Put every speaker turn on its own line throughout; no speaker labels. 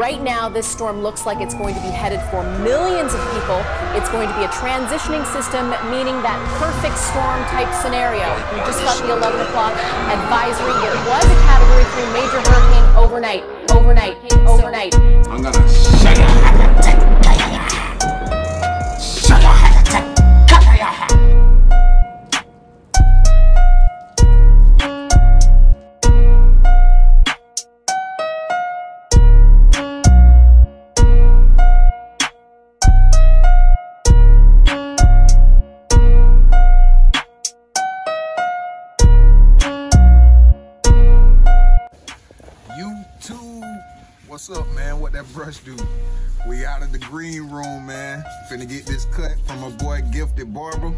Right now, this storm looks like it's going to be headed for millions of people. It's going to be a transitioning system, meaning that perfect storm type scenario. We just got the 11 o'clock advisory. It was a Category 3 major hurricane overnight, overnight, overnight.
I'm gonna shut do? We out of the green room, man. Finna get this cut from my boy Gifted Barber. You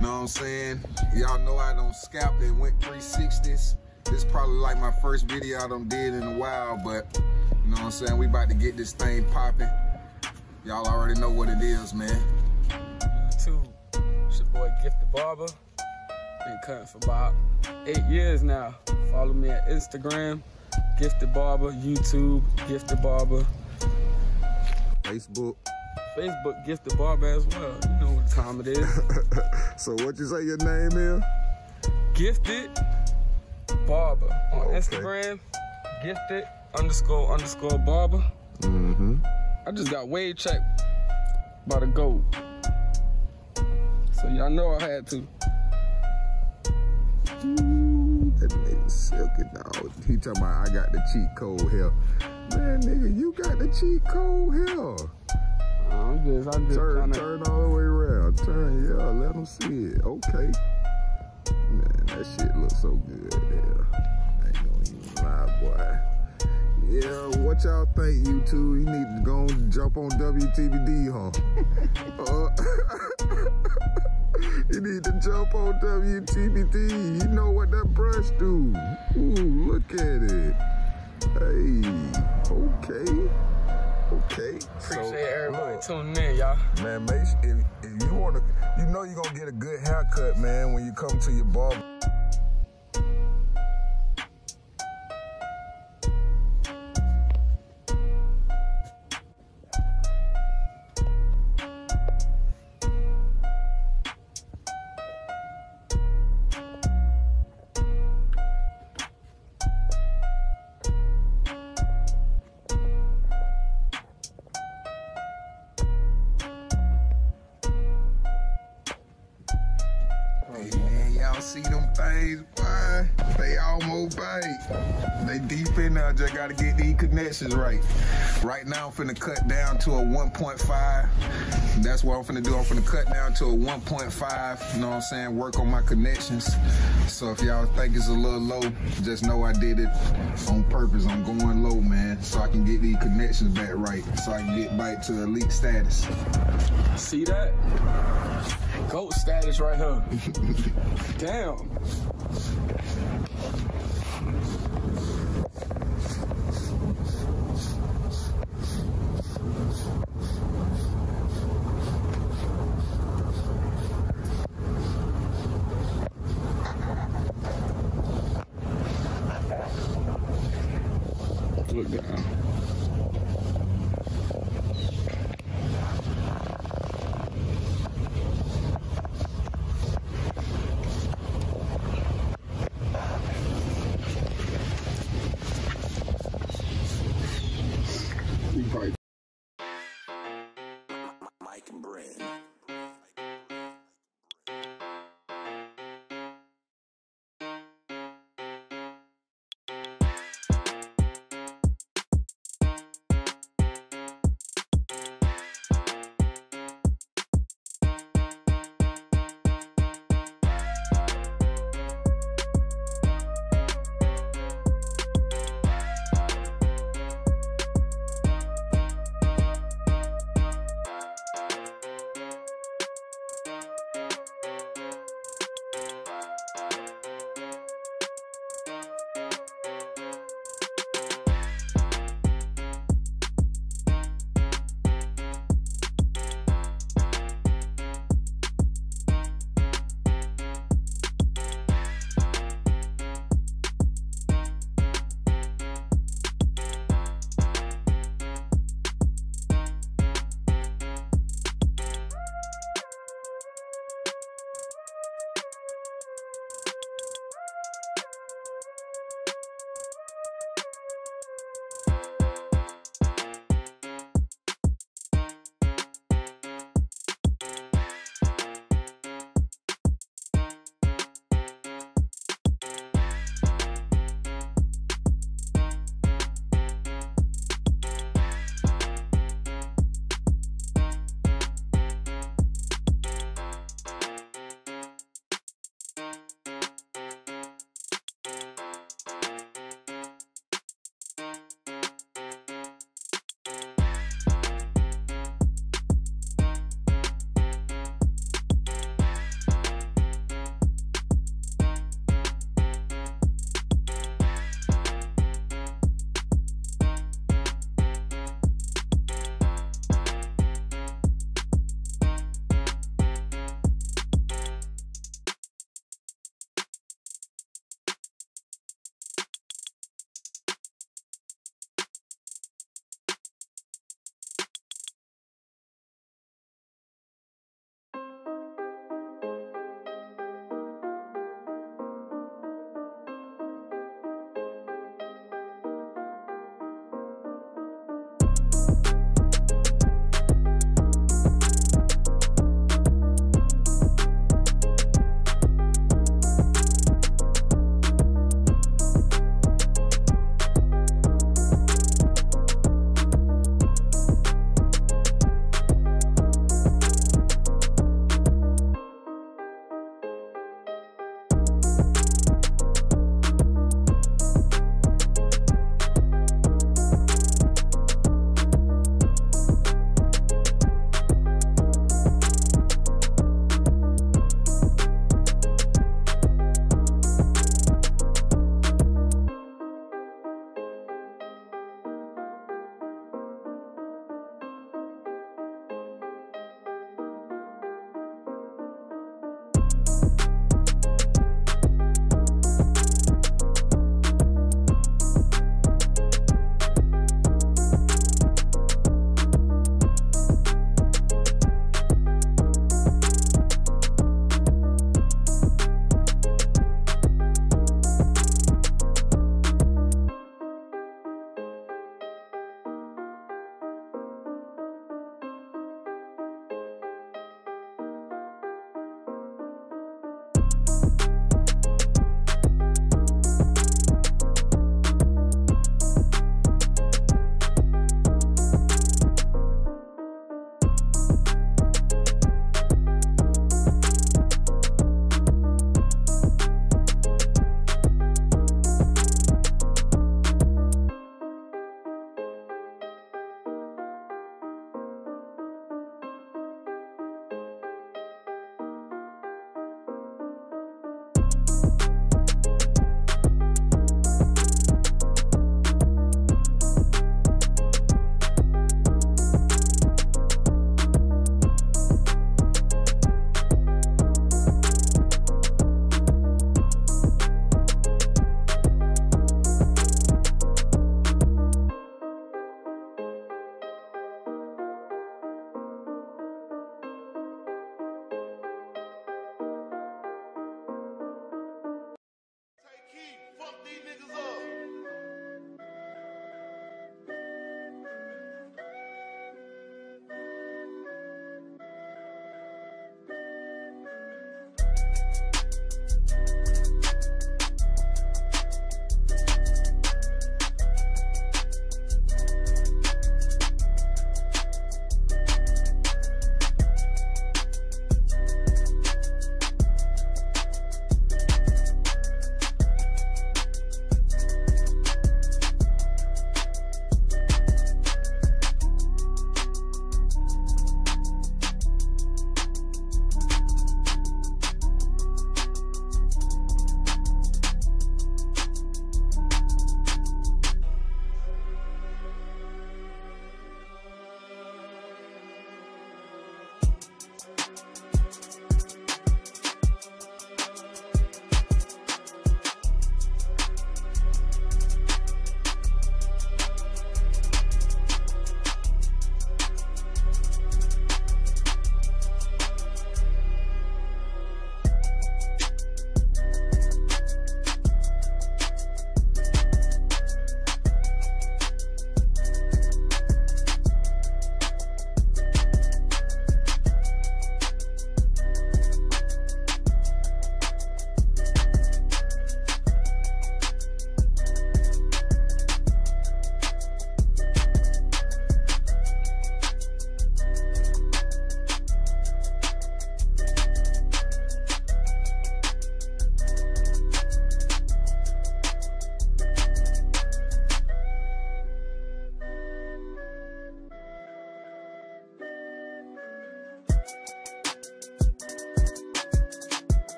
know what I'm saying? Y'all know I don't scalp and went 360s. This probably like my first video I done did in a while, but you know what I'm saying? We about to get this thing popping. Y'all already know what it is, man.
YouTube, it's your boy Gifted Barber. Been cutting for about eight years now. Follow me at Instagram, Gifted Barber, YouTube, Gifted Barber,
Facebook.
Facebook, Gifted Barber as well. You know what time it is.
so what you say your name is?
Gifted Barber on
Okay.
Instagram, Gifted underscore underscore Barber.
Mm-hmm.
I just got wave checked by the GOAT. So y'all know I had to.
That nigga silky dog. He talking about I got the cheat code here. Man, nigga, you got the cheat code here.
I'm just, I'm just
Turn,
trying to.
turn all the way around. Turn, yeah, let them see it. Okay. Man, that shit looks so good. Yeah. Ain't gonna even lie, boy. Yeah, what y'all think, YouTube? You need to go and jump on WTBD, huh? Uh, you need to jump on WTBD. You know what that brush do. Ooh, look at it. Hey, okay. Okay.
Appreciate everybody
look,
tuning in, y'all.
Man, make sure, if, if you want to, you know you're going to get a good haircut, man, when you come to your barber. Man, y'all see them things, boy? They almost bite. They deep in there, I just gotta get these connections right. Right now, I'm finna cut down to a 1.5. That's what I'm finna do. I'm finna cut down to a 1.5. You know what I'm saying? Work on my connections. So if y'all think it's a little low, just know I did it on purpose. I'm going low, man, so I can get these connections back right. So I can get back to elite status.
See that? GOAT status right here. Damn.